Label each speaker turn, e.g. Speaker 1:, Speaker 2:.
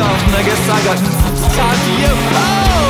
Speaker 1: myself, and I guess I got time. to you. Oh!